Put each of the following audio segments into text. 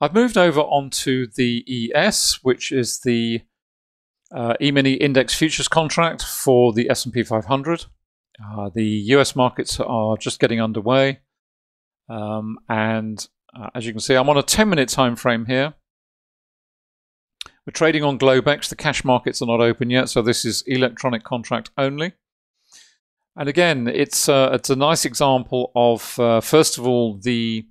I've moved over onto the ES, which is the uh, E-mini index futures contract for the S&P 500. Uh, the US markets are just getting underway. Um, and uh, as you can see, I'm on a 10 minute time frame here. We're trading on Globex. The cash markets are not open yet, so this is electronic contract only. And again, it's uh, it's a nice example of uh, first of all the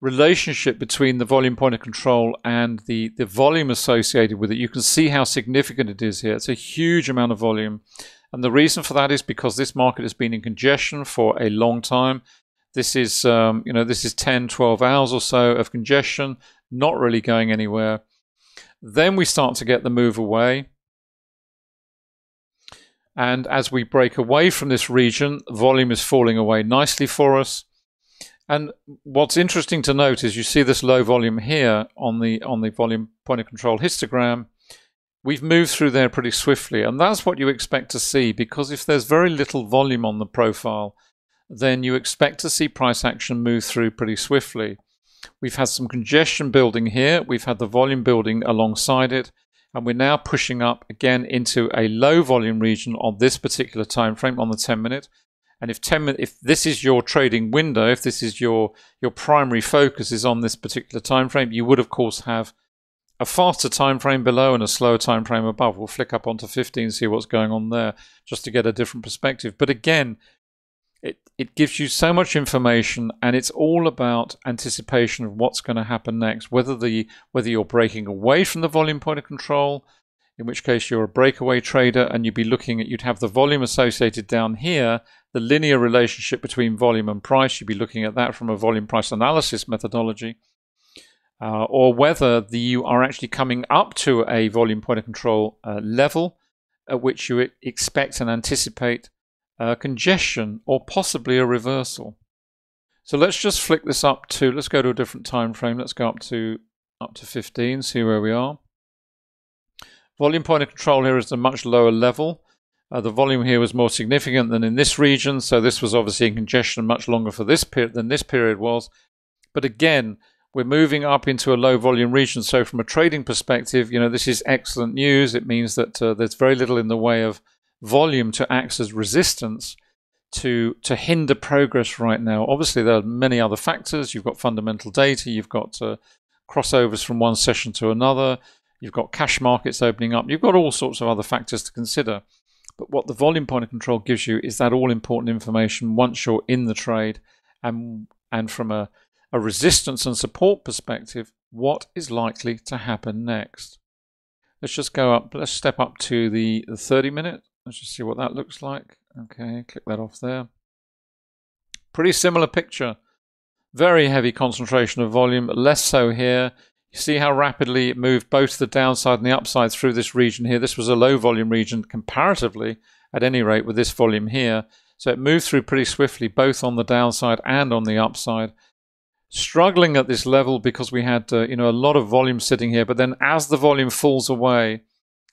relationship between the volume point of control and the the volume associated with it. You can see how significant it is here. It's a huge amount of volume, and the reason for that is because this market has been in congestion for a long time. This is, um, you know, this is 10, 12 hours or so of congestion, not really going anywhere. Then we start to get the move away. And as we break away from this region, volume is falling away nicely for us. And what's interesting to note is you see this low volume here on the on the volume point of control histogram. We've moved through there pretty swiftly, and that's what you expect to see because if there's very little volume on the profile, then you expect to see price action move through pretty swiftly. We've had some congestion building here. We've had the volume building alongside it. And we're now pushing up again into a low volume region on this particular time frame on the 10 minute. And if 10 if this is your trading window, if this is your your primary focus is on this particular time frame, you would of course have a faster time frame below and a slower time frame above. We'll flick up onto 15, see what's going on there, just to get a different perspective. But again, it, it gives you so much information and it's all about anticipation of what's going to happen next whether the whether you're breaking away from the volume point of control in which case you're a breakaway trader and you'd be looking at you'd have the volume associated down here the linear relationship between volume and price you'd be looking at that from a volume price analysis methodology uh, or whether the, you are actually coming up to a volume point of control uh, level at which you expect and anticipate uh, congestion, or possibly a reversal. So let's just flick this up to, let's go to a different time frame. Let's go up to up to 15, see where we are. Volume point of control here is a much lower level. Uh, the volume here was more significant than in this region, so this was obviously in congestion much longer for this period than this period was. But again, we're moving up into a low volume region. So from a trading perspective, you know, this is excellent news. It means that uh, there's very little in the way of volume to act as resistance to to hinder progress right now. Obviously, there are many other factors. You've got fundamental data. You've got uh, crossovers from one session to another. You've got cash markets opening up. You've got all sorts of other factors to consider. But what the volume point of control gives you is that all important information once you're in the trade, and and from a a resistance and support perspective, what is likely to happen next. Let's just go up, let's step up to the, the 30 minute Let's just see what that looks like. Okay, click that off there. Pretty similar picture. Very heavy concentration of volume, less so here. You see how rapidly it moved both the downside and the upside through this region here. This was a low volume region comparatively, at any rate, with this volume here. So it moved through pretty swiftly, both on the downside and on the upside. Struggling at this level because we had uh, you know a lot of volume sitting here, but then as the volume falls away,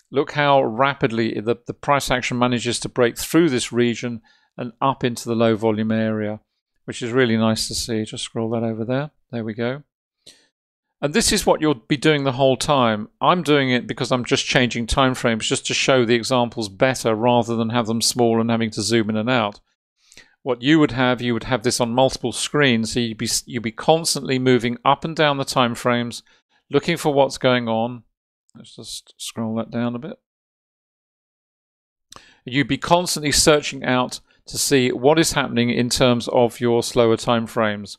Look how rapidly the, the price action manages to break through this region and up into the low volume area, which is really nice to see. Just scroll that over there. There we go. And this is what you'll be doing the whole time. I'm doing it because I'm just changing time frames just to show the examples better rather than have them small and having to zoom in and out. What you would have, you would have this on multiple screens, so you'd be, you'd be constantly moving up and down the time frames, looking for what's going on, Let's just scroll that down a bit. You'd be constantly searching out to see what is happening in terms of your slower time frames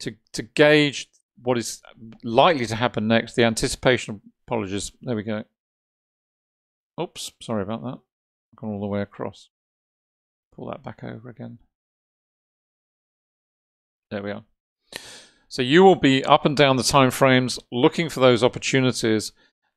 to, to gauge what is likely to happen next, the anticipation. Apologies. There we go. Oops, sorry about that. Gone all the way across. Pull that back over again. There we are. So you will be up and down the time frames looking for those opportunities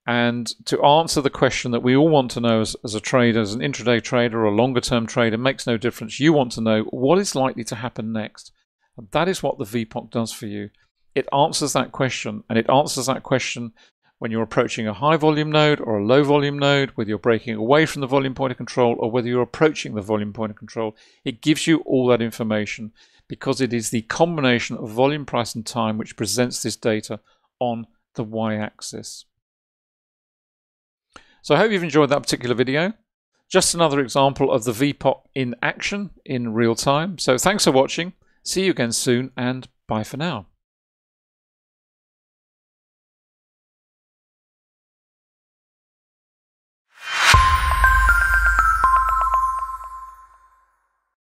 and to answer the question that we all want to know as, as a trader, as an intraday trader or a longer term trader, makes no difference. You want to know what is likely to happen next. And that is what the VPOC does for you. It answers that question, and it answers that question when you're approaching a high volume node or a low volume node, whether you're breaking away from the volume point of control or whether you're approaching the volume point of control. It gives you all that information because it is the combination of volume, price, and time which presents this data on the y-axis. So I hope you've enjoyed that particular video. Just another example of the VPOC in action in real time. So thanks for watching. See you again soon and bye for now.